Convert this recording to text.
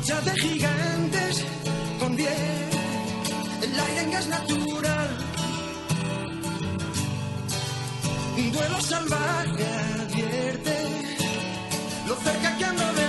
lucha de gigantes con diez. El aire es natural. Un duelo salvaje advierte lo cerca que ando